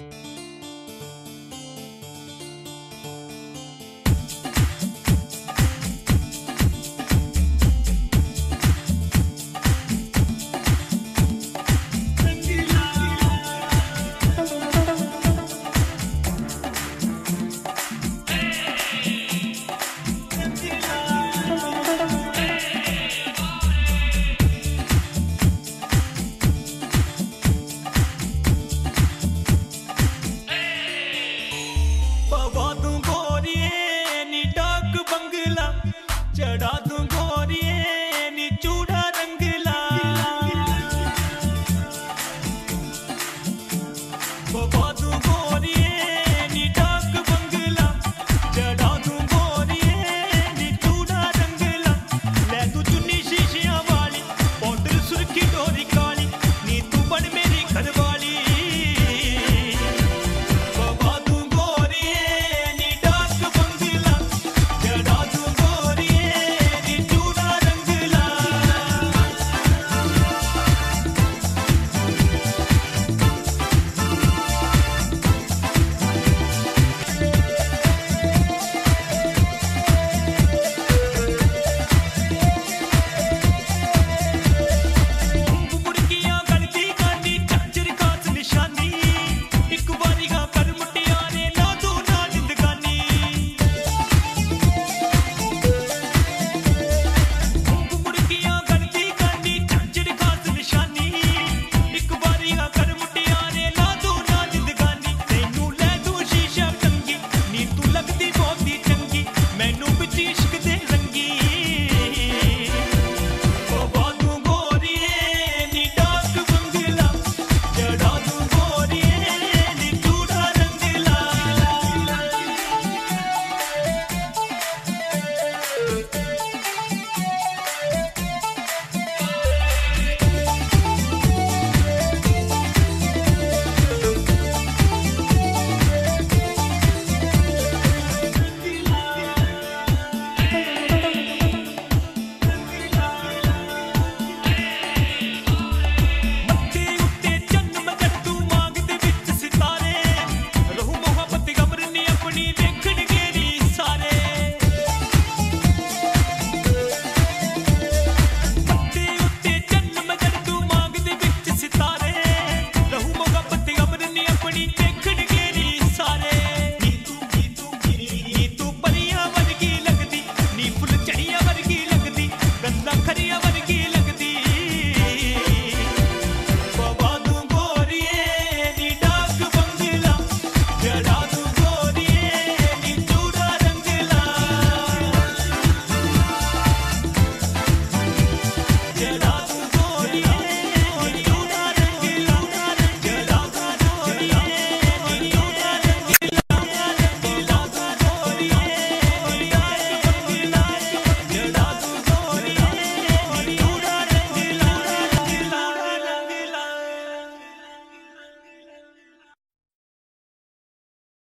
Bye. for boy.